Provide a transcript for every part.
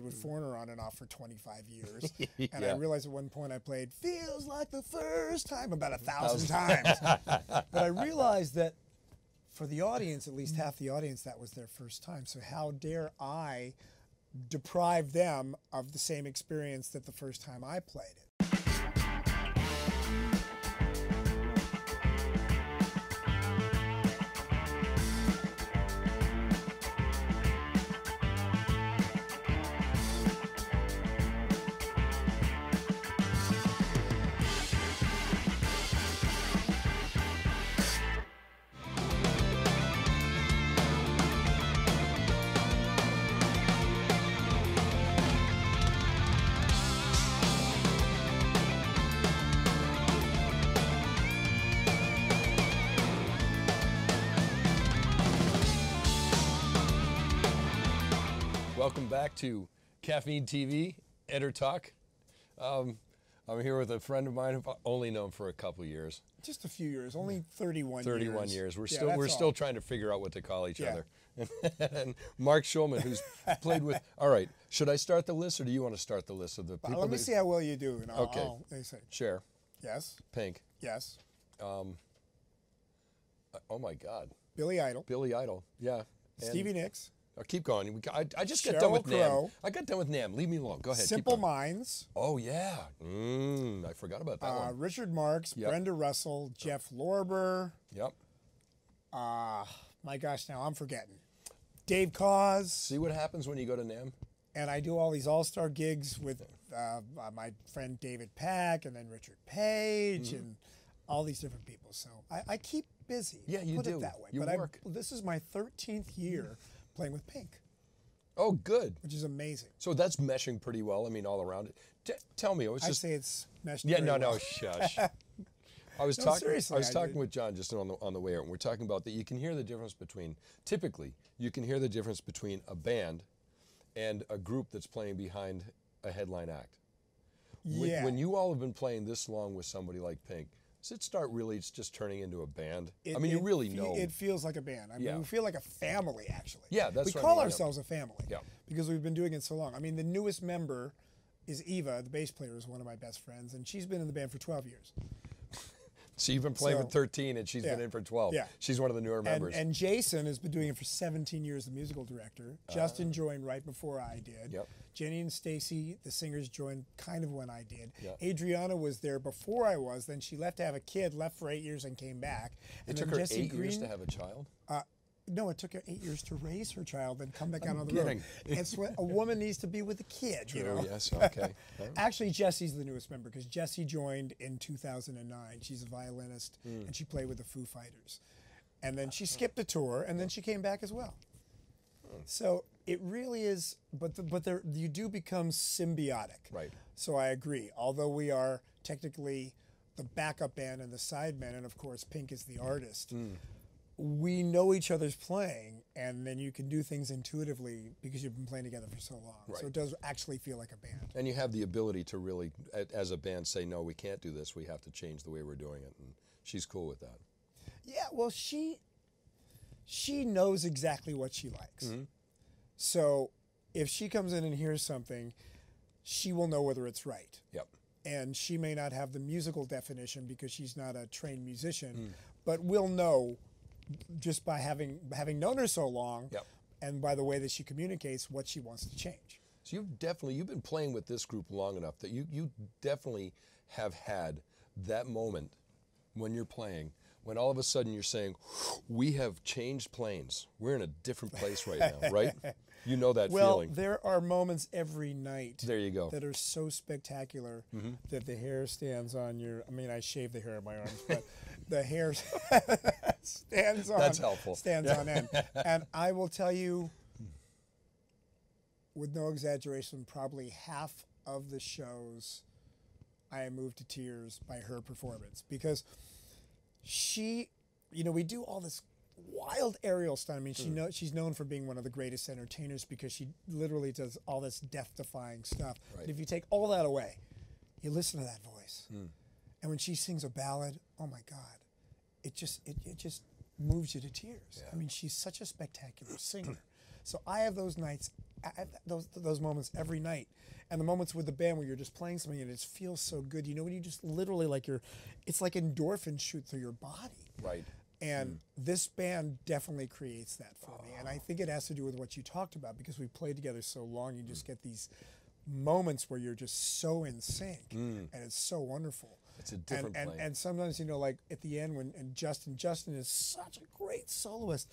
played with hmm. Foreigner on and off for 25 years, and Yeah. I realized at one point I played "Feels Like the First Time" about a thousand times. but I realized that for the audience, at least half the audience, that was their first time. So how dare I deprive them of the same experience that the first time I played it? Welcome back to Caffeine TV, EnterTalk. Um, I'm here with a friend of mine who I've only known for a couple years, Just a few years, only 31 31 years. years. We're Yeah, still we're still trying to figure out what to call each Yeah. other. and Mark Schulman, who's played with. All right, should I start the list, or do you want to start the list of the Uh, people? Let me that- see how well you do. And I'll, Okay. I'll- they say Cher, yes, Pink. yes. Uh, Oh my God, Billy Idol, Billy Idol. Yeah. And- Stevie Nicks, Oh, keep going. We I, I just got done with Crow. Nam. I got done with Nam. Leave me alone. Go ahead. keep Simple. Minds, Oh yeah. Mm, I forgot about that uh, one. Richard Marx, Yep. Brenda Russell, Jeff Lorber. Yep. My gosh, now I'm forgetting. Dave Koz, See what happens when you go to Nam? and I do all these all-star gigs with uh, uh, my friend David Pack, and then Richard Page, Mm-hmm. and all these different people. So I, I keep busy. Yeah, you put do. it that way. You but work. I, this is my 13th year playing with Pink, Oh, good. which is amazing. So that's meshing pretty well. I mean, all around it. T- tell me, I was I say it's meshed. yeah, no, no, well. shush. I was No, talking. I was I talking did. with John just on the on the way out, and we're talking about that. You can hear the difference between. Typically, you can hear the difference between a band and a group that's playing behind a headline act. When, Yeah. when you all have been playing this long with somebody like Pink, does it start really it's just turning into a band? I It- mean, you really know. It feels like a band. I mean, Yeah. we feel like a family, actually. Yeah, that's We what I call mean, yeah. ourselves a family. Yeah. Because we've been doing it so long. I mean, the newest member is Eva, the bass player, is one of my best friends, and she's been in the band for 12 years. so you've been playing with so- 13, and she's been in for 12. Yeah. She's one of the newer And, members. and Jason has been doing it for 17 years, the musical director. Justin joined right before I did. Ah. Yep. Jenny and Stacy, the singers, joined kind of when I did. Yep. Adriana was there before I was. Then she left to have a kid, left for eight years, and came back. it and took her Jesse eight years to have a child. Uh, no, it took her eight years to raise her child and come back out on the kidding. road. It's what a woman needs to be with a kid, you Oh know. yes, okay. Actually, Jesse's the newest member because Jesse joined in 2009. She's a violinist Hmm. and she played with the Foo Fighters. And then she skipped a tour and then she came back as well. Hmm. So it really is, but the, but there you do become symbiotic. Right. So I agree. Although we are technically the backup band and the sidemen, and of course Pink is the artist. Hmm. We know each other's playing, and then you can do things intuitively because you've been playing together for so long. So it does actually feel like a band. And you have the ability to really, as a band, say, no, we can't do this. We have to change the way we're doing it. And she's cool with that. Yeah, well, she she knows exactly what she likes. Mm-hmm. So if she comes in and hears something, she will know whether it's right. Yep. And she may not have the musical definition because she's not a trained musician, Mm. but we'll know just by having having known her so long Yep. and by the way that she communicates what she wants to change. So you've definitely you've been playing with this group long enough that you you definitely have had that moment when you're playing when all of a sudden you're saying, "We have changed planes. We're in a different place right now." Right? You know that Well, feeling. there are moments every night There you go. that are so spectacular Mm-hmm. that the hair stands on your. I mean, I shave the hair on my arms, but the hair stands on. That's helpful. Stands on end, and I will tell you, with no exaggeration, probably half of the shows I am moved to tears by her performance because she, you know, we do all this wild aerial stunt. I mean, she know she's known for being one of the greatest entertainers because she literally does all this death-defying stuff. Right. And if you take all that away, you listen to that voice, Hmm. and when she sings a ballad, oh my God, it just it, it just moves you to tears. I mean, she's such a spectacular singer. So I have those nights, have those those moments every night, and the moments with the band where you're just playing something and it just feels so good. You know, when you just literally like you're, it's like endorphins shoot through your body. Right. And hmm. this band definitely creates that for me. And I think it has to do with what you talked about because we played together so long. You just hmm. get these moments where you're just so in sync, hmm. and it's so wonderful. It's a different and, and, and sometimes you know, like at the end when and Justin, Justin is such a great soloist.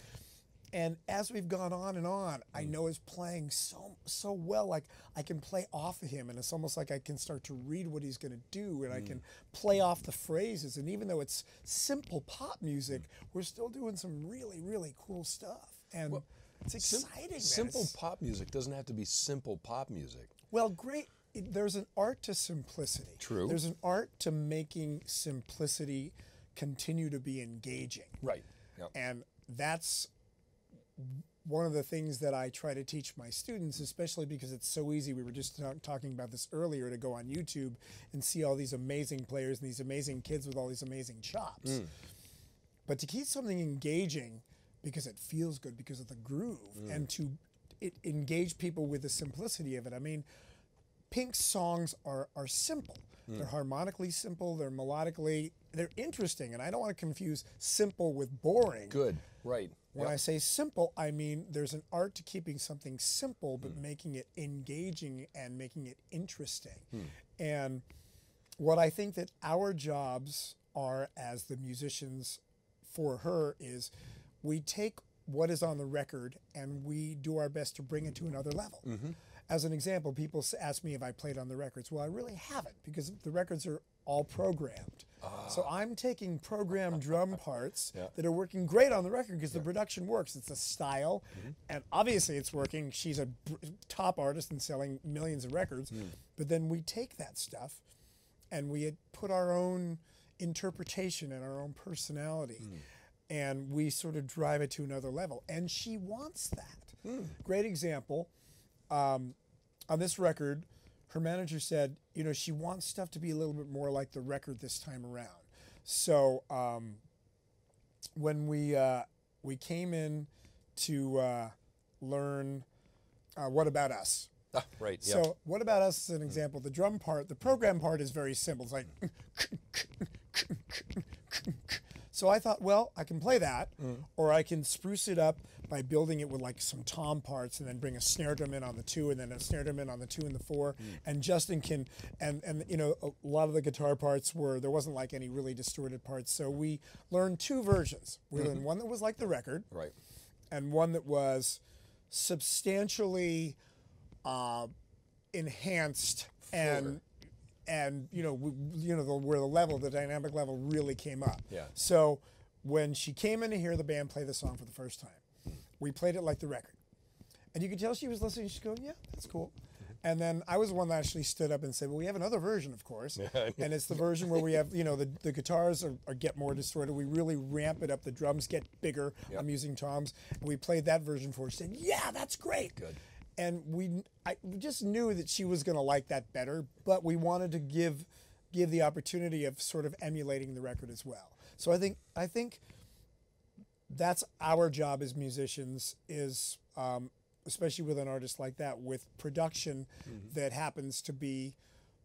And as we've gone on and on, I Mm. know his playing so so well. Like I can play off of him, and it's almost like I can start to read what he's going to do, and I Mm. can play off the phrases. And even though it's simple pop music, Mm. we're still doing some really really cool stuff. And it's Sim- exciting. man. simple It's- pop music doesn't have to be simple pop music. well, great. There's an art to simplicity. True. There's an art to making simplicity continue to be engaging. Right. Yep. And that's one of the things that I try to teach my students, especially because it's so easy. We were just ta- talking about this earlier to go on YouTube and see all these amazing players and these amazing kids with all these amazing chops. Mm. But to keep something engaging because it feels good because of the groove mm. and to it, engage people with the simplicity of it. I mean, Pink's songs are are simple. Mm. They're harmonically simple. They're melodically. They're interesting, and I don't want to confuse simple with boring. Good. Right. When Yep. I say simple, I mean there's an art to keeping something simple, but hmm. making it engaging and making it interesting. Hmm. And what I think that our jobs are as the musicians for her is we take what is on the record and we do our best to bring it to another level. Mm-hmm. As an example, people ask me if I played on the records. Well, I really haven't because the records are all programmed. So ah. I'm taking programmed drum parts Yeah. that are working great on the record because the production works. It's a style, mm-hmm. and obviously it's working. She's a br- top artist and selling millions of records. Hmm. But then we take that stuff and we put our own interpretation and our own personality hmm. and we sort of drive it to another level and she wants that hmm. great example um, on this record her manager said you know she wants stuff to be a little bit more like the record this time around so um, when we uh, we came in to uh, learn uh, what about us Ah, right. Yeah. so what about us as an example? The drum part, the program part is very simple. It's like So I thought, well, I can play that, mm. or I can spruce it up by building it with like some tom parts, and then bring a snare drum in on the two, and then a snare drum in on the two and the four. Mm. And Justin can, and and you know, a lot of the guitar parts were there wasn't like any really distorted parts, so we learned two versions. We learned mm-hmm. one that was like the record, right. and one that was substantially uh, enhanced and and you know w- you know the, where the level the dynamic level really came up Yeah. so when she came in to hear the band play the song for the first time we played it like the record and you could tell she was listening she's going yeah that's cool mm-hmm. and then I was the one that actually stood up and said, "Well, we have another version, of course, and it's the version where we have, you know, the, the guitars are, are get more distorted. We really ramp it up. The drums get bigger. I'm using toms. And we played that version for her. She said, "Yeah, that's great." Good. And we I just knew that she was going to like that better, but we wanted to give give the opportunity of sort of emulating the record as well. So I think I think that's our job as musicians is um, especially with an artist like that with production that happens to be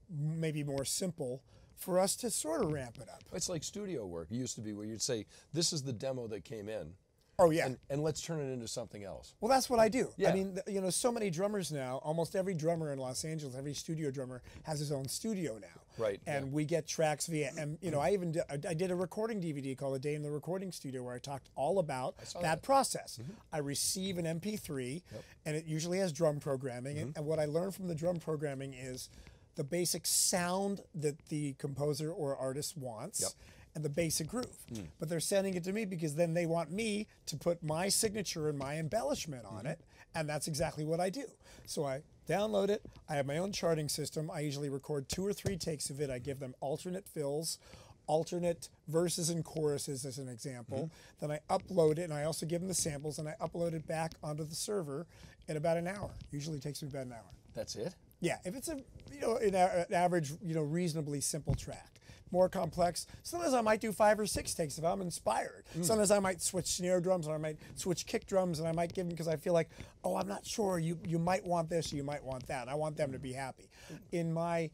maybe more simple for us to sort of ramp it up. It's like studio work. It used to be where you'd say, "This is the demo that came in, Oh yeah. and, and let's turn it into something else." Well, that's what I do. I mean, you know, so many drummers now. Almost every drummer in Los Angeles, every studio drummer has his own studio now. Right, And yeah. we get tracks via, and you know, I even did, I did a recording DVD called "A Day in the Recording Studio" where I talked all about that, that. Process. I receive an MP3, and it usually has drum programming. Mm-hmm. And, and what I learned from the drum programming is the basic sound that the composer or artist wants Yep. And the basic groove. Hmm. But they're sending it to me because then they want me to put my signature and my embellishment Mm-hmm. on it. And that's exactly what I do. So I download it. I have my own charting system. I usually record two or three takes of it. I give them alternate fills, alternate verses and choruses as an example. Mm-hmm. Then I upload it and I also give them the samples and I upload it back onto the server in about an hour. Usually takes me about an hour. That's it. Yeah, if it's a you know an, an average you know reasonably simple track. More complex. Sometimes I might do five or six takes if I'm inspired. Mm. Sometimes I might switch snare drums or I might switch kick drums and I might give them because I feel like, oh, I'm not sure. You you might want this, or you might want that. I want them to be happy. Mm. In my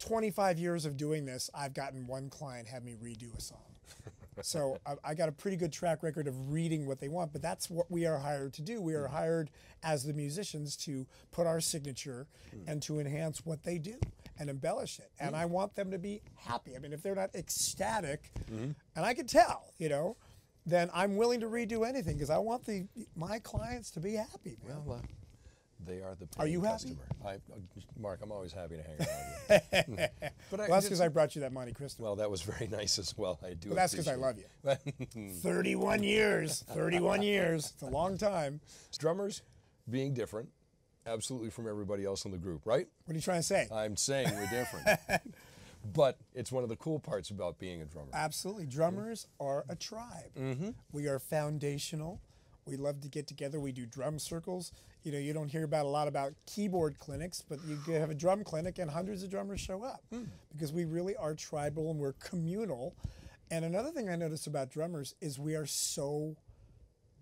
25 years of doing this, I've gotten one client have me redo a song. so I, I got a pretty good track record of reading what they want, but that's what we are hired to do. We are mm. hired as the musicians to put our signature mm. and to enhance what they do and embellish it. And I want them to be happy. I mean, if they're not ecstatic, and I can tell, you know, then I'm willing to redo anything because I want the my clients to be happy. Man. Well, uh, they are the Are you paying happy? customer. I, uh, Mark, I'm always happy to hang around with you. but I, Well, that's because I brought you that Monte Cristo. well, that was very nice as well. I do. That's because I love you. 31 years. 31 years. It's a long time. Drummers being different, absolutely from everybody else in the group, right? What are you trying to say? I'm saying we're different. but it's one of the cool parts about being a drummer. Absolutely. Drummers are a tribe. Mm-hmm. We are foundational. We love to get together. We do drum circles. You know, you don't hear about a lot about keyboard clinics, but you have a drum clinic and hundreds of drummers show up hmm. because we really are tribal and we're communal. And another thing I notice about drummers is we are so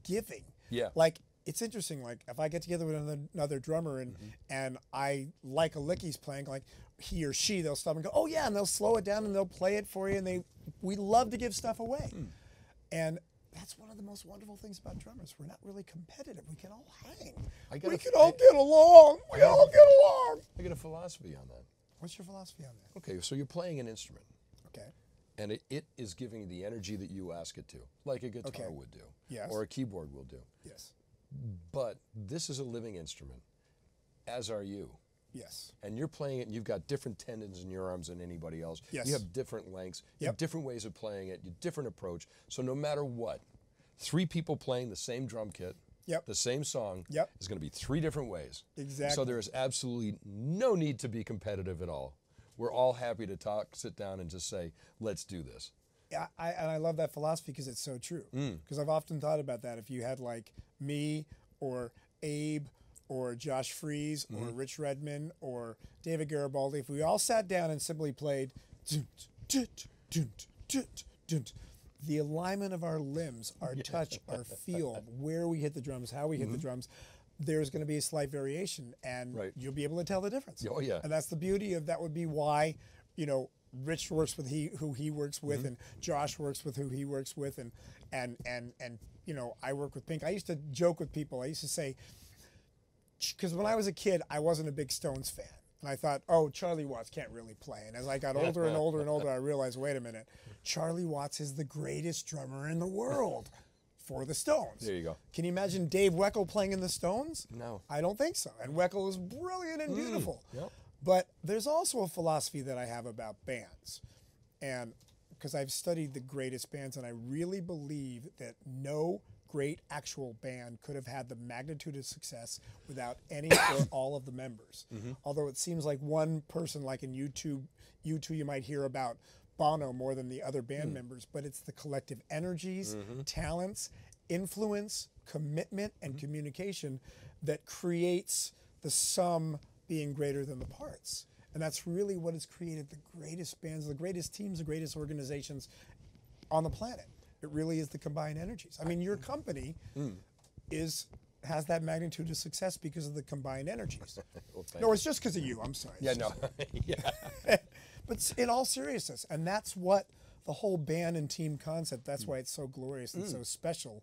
giving. Yeah. Like it's interesting. Like if I get together with another, another drummer and mm-hmm. and I like a lick he's playing, like he or she, they'll stop and go, oh yeah, and they'll slow it down and they'll play it for you. And they we love to give stuff away, hmm. and that's one of the most wonderful things about drummers. We're not really competitive. We can all hang. We can all get along. We all get along. I get a philosophy on that. What's your philosophy on that? Okay, so you're playing an instrument, Okay. and it, it is giving the energy that you ask it to, like a guitar Okay. would do, Yes. or a keyboard will do. Yes. But this is a living instrument, as are you. Yes. and you're playing it and you've got different tendons in your arms than anybody else. Yes. You have different lengths, you have different ways of playing it, you different approach. So no matter what, three people playing the same drum kit, Yep. the same song, Yep. is going to be three different ways. Exactly. So there is absolutely no need to be competitive at all. We're all happy to talk, sit down, and just say, "Let's do this." Yeah, I, and I love that philosophy because it's so true. Mm. Because I've often thought about that. If you had like me or Abe or Josh Freese or mm-hmm. Rich Redmond or David Garibaldi, if we all sat down and simply played, the alignment of our limbs, our touch, our feel, where we hit the drums, how we hit the mm-hmm. drums, there's going to be a slight variation, and Right. you'll be able to tell the difference. Oh, yeah. And that's the beauty of that. Would be why, you know, Rich works with he who he works with, mm-hmm. and Josh works with who he works with, and and and and you know, I work with Pink. I used to joke with people. I used to say, because when I was a kid, I wasn't a big Stones fan. And I thought, oh, Charlie Watts can't really play. And as I got older and older and older, I realized, wait a minute, Charlie Watts is the greatest drummer in the world for the Stones. There you go. Can you imagine Dave Weckl playing in the Stones? No. I don't think so. And Weckl is brilliant and mm. beautiful. Yep. But there's also a philosophy that I have about bands. And because I've studied the greatest bands, and I really believe that no great actual band could have had the magnitude of success without any or all of the members. Mm-hmm. Although it seems like one person, like in YouTube, U2, you might hear about Bono more than the other band hmm. members, but it's the collective energies, mm-hmm. talents, influence, commitment, and mm-hmm. communication that creates the sum being greater than the parts. And that's really what has created the greatest bands, the greatest teams, the greatest organizations on the planet. It really is the combined energies. I mean, your mm. company mm. is has that magnitude of success because of the combined energies. Well, no, it's just because of you. I'm sorry. Yeah, no. yeah. but in all seriousness, and that's what the whole band and team concept. That's mm. why it's so glorious and Mm. so special.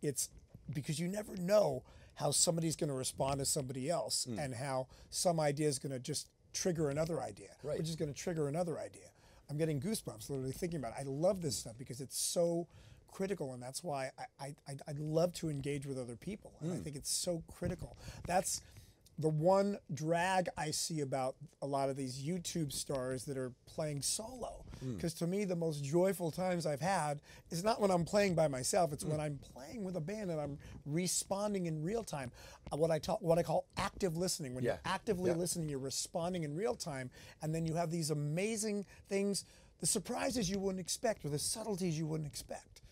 It's because you never know how somebody's going to respond to somebody else, Mm. and how some idea is going to just trigger another idea, Right. which is going to trigger another idea. I'm getting goosebumps literally thinking about it. I love this stuff because it's so critical, and that's why I, I, I, love to engage with other people. And Mm. I think it's so critical. That's the one drag I see about a lot of these YouTube stars that are playing solo. Because to me, the most joyful times I've had is not when I'm playing by myself. It's when I'm playing with a band and I'm responding in real time. Uh, What I talk, what I call active listening. When Yeah. you're actively Yeah. listening, you're responding in real time, and then you have these amazing things, the surprises you wouldn't expect, or the subtleties you wouldn't expect.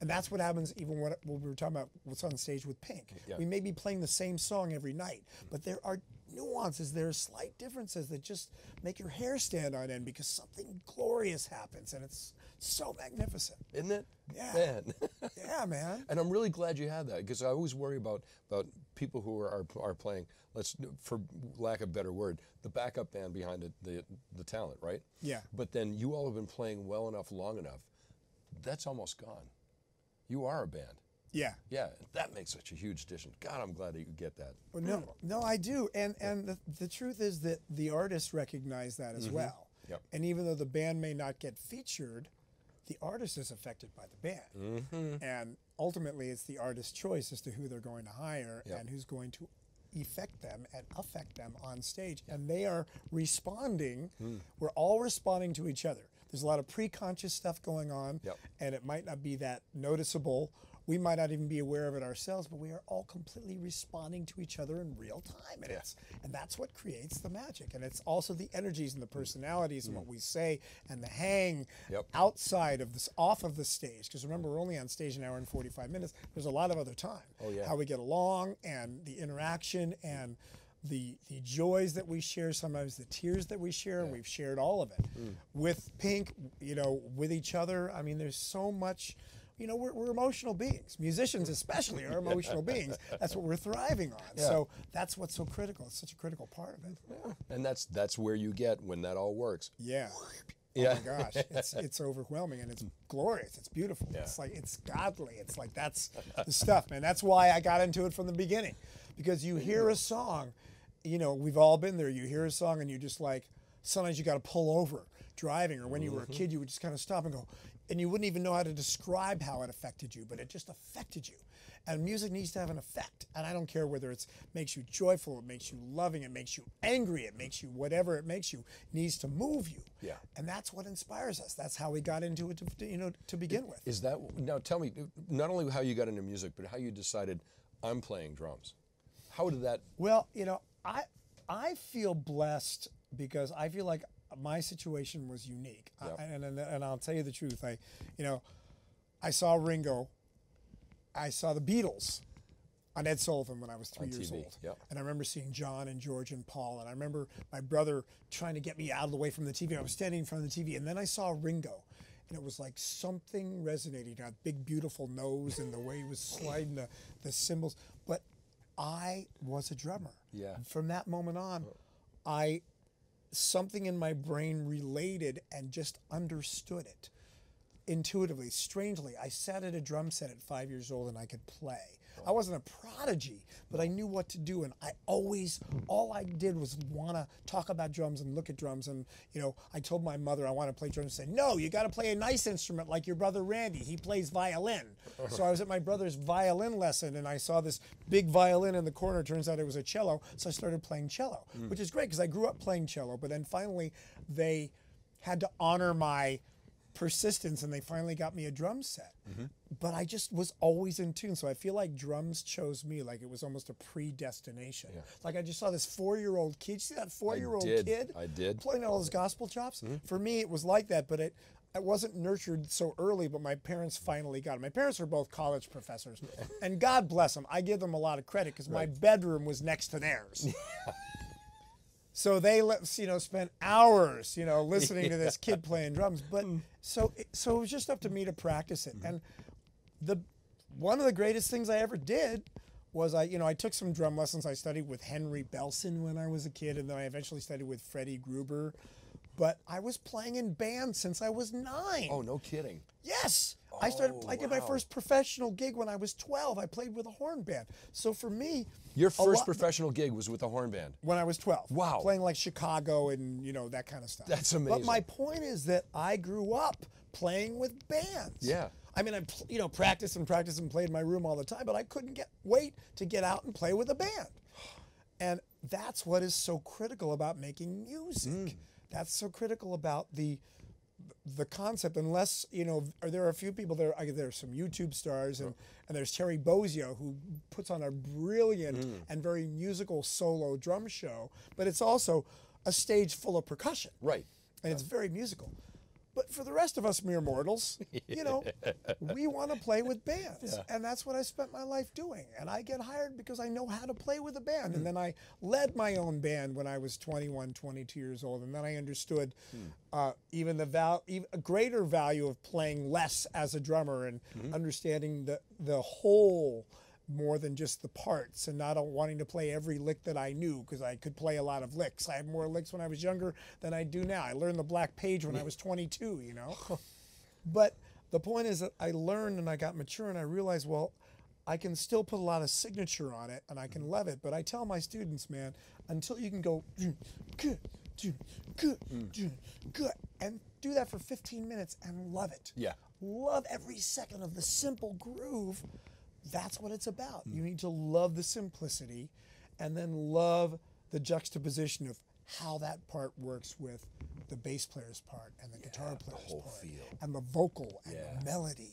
And that's what happens even when, when we were talking about what's on stage with Pink. Yeah. We may be playing the same song every night, but there are nuances, there are slight differences that just make your hair stand on end because something glorious happens and it's so magnificent. Isn't it? Yeah. Man. Yeah, man. and I'm really glad you had that because I always worry about about people who are, are, are playing. Let's, for lack of a better word, the backup band behind it, the the talent, right? Yeah. But then you all have been playing well enough, long enough. That's almost gone. You are a band. Yeah. Yeah, that makes such a huge addition. God, I'm glad that you get that. Well, no, no, I do, and and the, the truth is that the artists recognize that as well. Mm-hmm. Yep. And even though the band may not get featured, the artist is affected by the band, Mm-hmm. and ultimately it's the artist's choice as to who they're going to hire Yep. and who's going to affect them and affect them on stage, and they are responding. Hmm. We're all responding to each other. There's a lot of pre-conscious stuff going on, Yep. and it might not be that noticeable. We might not even be aware of it ourselves, but we are all completely responding to each other in real time, and it's and that's what creates the magic. And it's also the energies and the personalities and what mm. we say and the hang. Yep. outside of this, off of the stage. Because remember, we're only on stage an hour and forty five minutes. There's a lot of other time. Oh, yeah. How we get along and the interaction and. The, the joys that we share, sometimes the tears that we share, and we've shared all of it Hmm. with Pink, you know, with each other. I mean, there's so much, you know, we're, we're emotional beings. Musicians, especially, are emotional beings. That's what we're thriving on. Yeah. So that's what's so critical. It's such a critical part of it. And that's that's where you get when that all works. Yeah. Yeah. Oh my gosh, it's it's overwhelming and it's glorious. It's beautiful. Yeah. It's like it's godly. It's like that's the stuff, man. That's why I got into it from the beginning, because you hear a song, you know, we've all been there. You hear a song and you just like sometimes you got to pull over driving, or when you were a mm-hmm. kid, you would just kind of stop and go, and you wouldn't even know how to describe how it affected you, but it just affected you. And music needs to have an effect. And I don't care whether it makes you joyful, it makes you loving, it makes you angry, it makes you whatever it makes you, needs to move you. Yeah. And that's what inspires us. That's how we got into it, to, you know, to begin with. Is that now? Tell me not only how you got into music, but how you decided I'm playing drums. How did that? Well, you know, I I feel blessed because I feel like my situation was unique. I- and, and and I'll tell you the truth. I, you know, I saw Ringo. I saw the Beatles on Ed Sullivan when I was three On years TV, old. yep. And I remember seeing John and George and Paul. And I remember my brother trying to get me out of the way from the TV. I was standing in front of the TV, and then I saw Ringo. And it was like something resonating. That big, beautiful nose and the way he was sliding the, the cymbals. But I was a drummer. Yeah. From that moment on, I something in my brain related and just understood it intuitively. Strangely, I sat at a drum set at five years old and I could play. I wasn't a prodigy, but I knew what to do, and I always, all I did was want to talk about drums and look at drums. And you know, I told my mother I want to play drums. She said, "No, you got to play a nice instrument like your brother Randy. He plays violin." so I was at my brother's violin lesson, and I saw this big violin in the corner. Turns out it was a cello, so I started playing cello, hmm. which is great because I grew up playing cello. But then finally, they had to honor my persistence and they finally got me a drum set. Mm-hmm. But I just was always in tune. So I feel like drums chose me like it was almost a predestination. Like I just saw this four year old kid. You see that four year old kid? I did. Playing all those gospel chops? Mm-hmm. For me, it was like that, but it. I wasn't nurtured so early, but my parents finally got it. My parents are both college professors, and God bless them. I give them a lot of credit because my bedroom was next to theirs. So they let you know spent hours, you know, listening to this kid playing drums. But hmm. so it- so it was just up to me to practice it. Mm-hmm. And the one of the greatest things I ever did was I, you know, I took some drum lessons. I studied with Henry Belson when I was a kid, and then I eventually studied with Freddie Gruber. But I was playing in bands since I was nine. Oh, no kidding. Yes. I started. Oh, I did my first professional gig when I was 12. I played with a horn band. So for me, Your first professional gig was with a horn band. when I was 12. Wow. Playing like Chicago and, you know, that kind of stuff. That's amazing. But my point is that I grew up playing with bands. Yeah. I mean, I, you know, practiced and practiced and played in my room all the time, but I couldn't get wait to get out and play with a band. And that's what is so critical about making music. Mm. That's so critical about the the concept unless you know are there are a few people there I- there's some youtube stars and, and there's terry Bozzio who puts on a brilliant Mm. and very musical solo drum show but it's also a stage full of percussion Right. and it's very musical But for the rest of us mere mortals, you know, we want to play with bands. Yeah. And that's what I spent my life doing. And I get hired because I know how to play with a band. Hmm. And then I led my own band when I was 21, 22 years old. And then I understood Hmm. uh, even the val- even a greater value of playing less as a drummer and Mm-hmm. understanding the, the whole more than just the parts and not wanting to play every lick that I knew because I could play a lot of licks. I had more licks when I was younger than I do now. I learned the black page when I was 22, you know. but the point is that I learned and I got mature and I realized, well, I can still put a lot of signature on it and I can mm-hmm. love it. But I tell my students, man, until you can go good, good, good, and do that for 15 minutes and love it. Yeah. Love every second of the simple groove. That's what it's about. Hmm. You need to love the simplicity and then love the juxtaposition of how that part works with the bass player's part and the guitar player's whole part feel. and the vocal and Yeah. the melody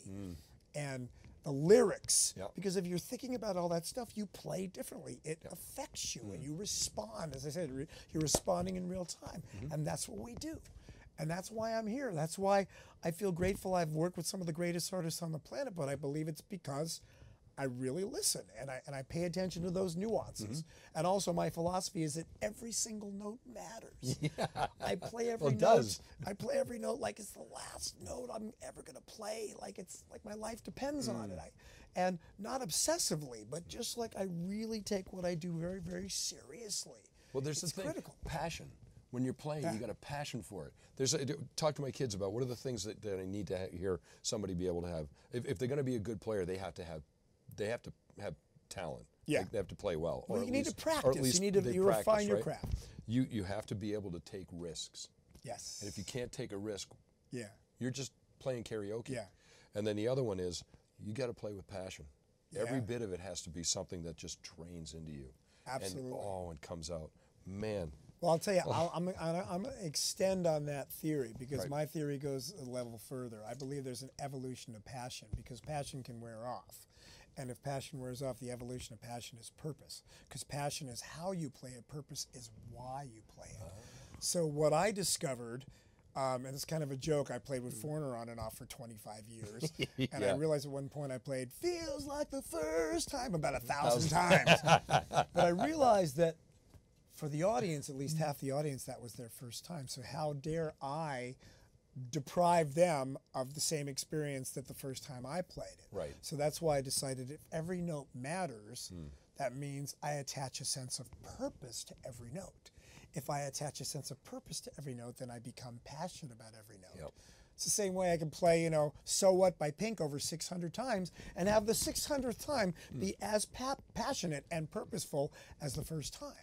and the lyrics. Yep. Because if you're thinking about all that stuff, you play differently. It affects you and you respond. As I said, re- you're responding in real time. And that's what we do. And that's why I'm here. That's why I feel grateful I've worked with some of the greatest artists on the planet, but I believe it's because I really listen and I, and I pay attention to those nuances. And also, my philosophy is that every single note matters. Yeah. I play every it note. does. I play every note like it's the last note I'm ever going to play, like it's like my life depends on Mm. it. I, and not obsessively, but just like I really take what I do very, very seriously. Well, there's it's thing. critical. Passion. When you're playing, you got a passion for it. There's a, talk to my kids about what are the things that, that I need to ha- hear somebody be able to have. If, if they're going to be a good player, they have to have, they have to have talent. Yeah. Like, they have to play well. Well, or you need to practice. You need to- they you refine your right? craft. You you have to be able to take risks. Yes. And if you can't take a risk, yeah. you're just playing karaoke. Yeah. And then the other one is you got to play with passion. Every bit of it has to be something that just drains into you. Absolutely. And oh, it comes out. Man, Well, I'll tell you, I'll, I'm, I'm, I'm going to extend on that theory because Right. my theory goes a level further. I believe there's an evolution of passion because passion can wear off. And if passion wears off, the evolution of passion is purpose because passion is how you play it, purpose is why you play it. So, what I discovered, um, and it's kind of a joke, I played with Foreigner on and off for 25 years. And I realized at one point I played Feels Like the First Time about a thousand times. but I realized that for the audience, at least half the audience, that was their first time. So how dare I deprive them of the same experience that the first time I played it? Right. So that's why I decided if every note matters, hmm. that means I attach a sense of purpose to every note. If I attach a sense of purpose to every note, then I become passionate about every note. Yep. It's the same way I can play, you know, So What by Pink over 600 times and have the 600th time hmm. be as pa- passionate and purposeful as the first time.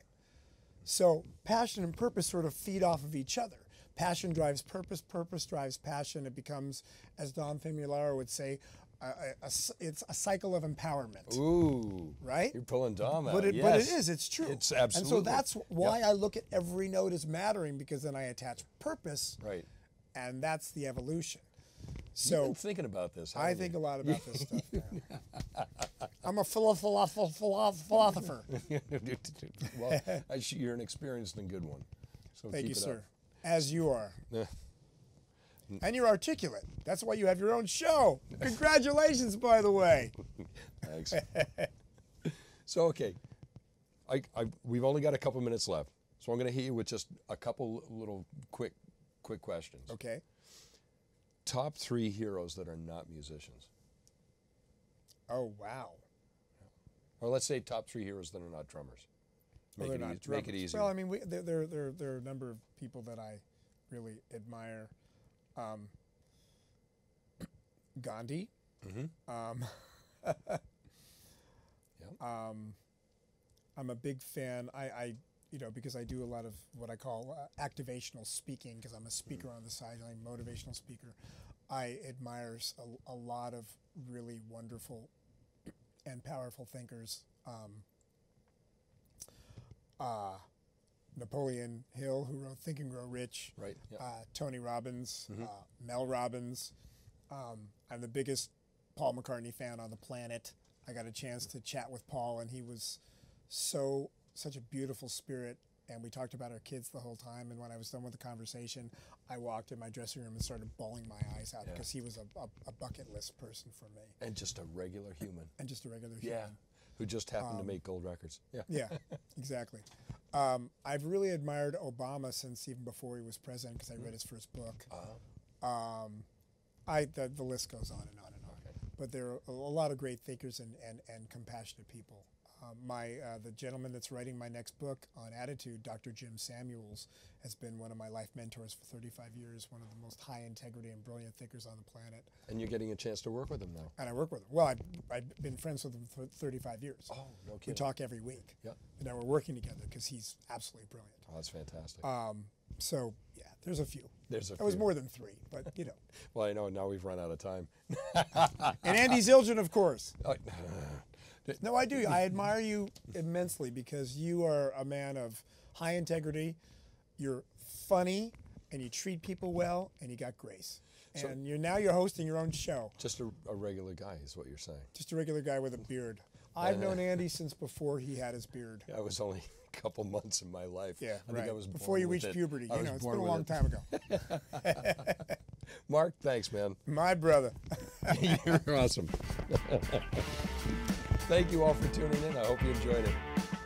So passion and purpose sort of feed off of each other. Passion drives purpose, purpose drives passion. It becomes, as Dom Famularo would say, a, a- a it's a cycle of empowerment. ooh, Right? You're pulling Dom out. But it, Yes. is, it's true. It's absolutely. And so that's why I look at every note as mattering because then I attach purpose, right. and that's the evolution. So thinking about this. I haven't think you? a lot about this stuff. I'm a philo- philo- philo- philo- philosopher. well, you're an experienced and good one. So Thank you, it sir. Up. As you are. Yeah. And you're articulate. That's why you have your own show. Congratulations, by the way. Thanks. so okay, I, I we've only got a couple minutes left, so I'm going to hit you with just a couple little quick quick questions. Okay. Top three heroes that are not musicians, Oh, wow. or let's say top three heroes that are not drummers. Well, Make, they're it, easy, make it easy. Well, I mean, we, there, there, there, there are a number of people that I really admire. Um, Gandhi. Um, Yep. um, I'm a big fan. I, I, you know, because I do a lot of what I call uh, activational speaking, because I'm a speaker on the side, I'm a motivational speaker. I admire a lot of really wonderful and powerful thinkers. Um, uh, Napoleon Hill, who wrote Think and Grow Rich, Right, yep. uh, Tony Robbins, uh, Mel Robbins. Um, I'm the biggest Paul McCartney fan on the planet. I got a chance to chat with Paul, and he was so such a beautiful spirit and we talked about our kids the whole time. And when I was done with the conversation, I walked in my dressing room and started bawling my eyes out Yeah. because he was a, a, a bucket list person for me And just a regular human. and just a regular Yeah. human. Who just happened to make gold records. Yeah. Yeah, exactly. Um, I've really admired Obama since even before he was president because I read his first book. Um, I the, the list goes on and on and on. But there are a, a lot of great thinkers and, and, and compassionate people. Um, my uh, the gentleman that's writing my next book on attitude, Dr. Jim Samuels, has been one of my life mentors for 35 years. One of the most high integrity and brilliant thinkers on the planet. And you're getting a chance to work with him now. And I work with him. Well, I've, I've been friends with him for 35 years. Oh, no kidding. We talk every week. Yep. And now we're working together because he's absolutely brilliant. Oh, that's fantastic. Um, so yeah, there's a few. There's a That was more than three, but you know. well, I know now we've run out of time. And Andy Zildjian, of course. Oh, No, I do. I admire you immensely because you are a man of high integrity. You're funny, and you treat people well, and you got grace. So- And you're now you're hosting your own show. just a, a regular guy is what you're saying. Just a regular guy with a beard. Uh-huh. I've known Andy since before he had his beard. I was only a couple months in my life. Yeah, I right. think I was before you reached it. puberty. I You know, it's been a long it. time ago. Mark, thanks, man. My brother. You're awesome. Thank you all for tuning in. I hope you enjoyed it.